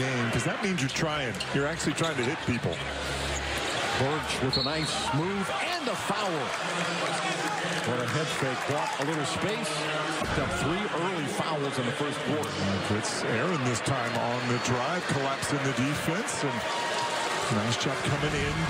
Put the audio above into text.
game because that means you're trying. You're actually trying to hit people. Birch with a nice move and a foul. What a head fake. Brought a little space. Picked up three early fouls in the first quarter. It's Aaron this time on the drive, collapsing the defense. and Nice job coming in.